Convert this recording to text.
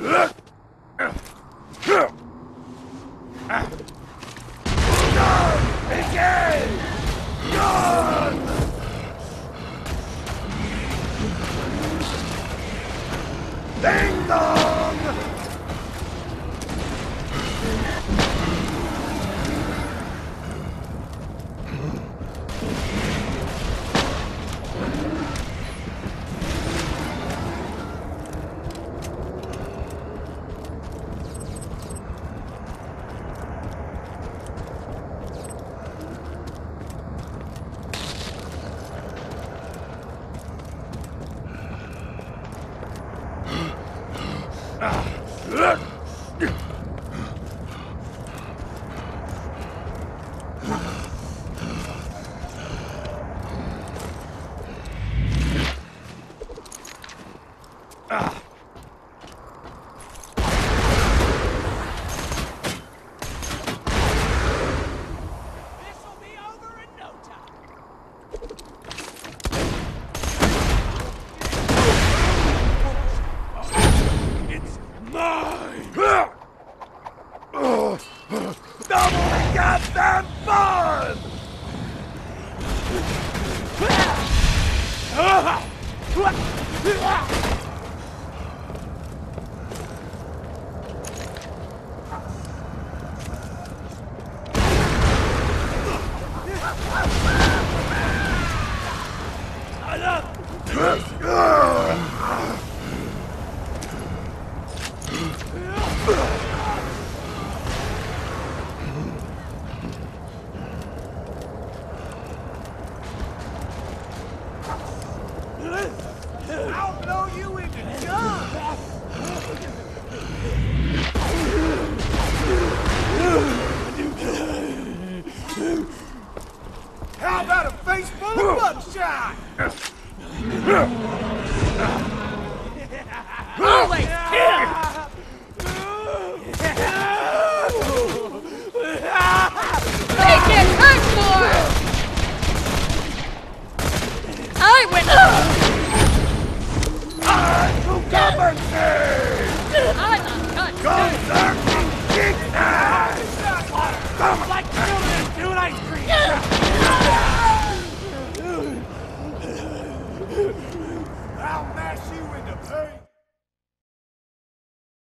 Ding This'll mine! Double goddamn fun! I'll full of buckshot! Holy Make it hurt more! I win! Who governs me? I'm a cut! Go back and kick ass! Like children, dude! Ice cream! I'll mash you into paint.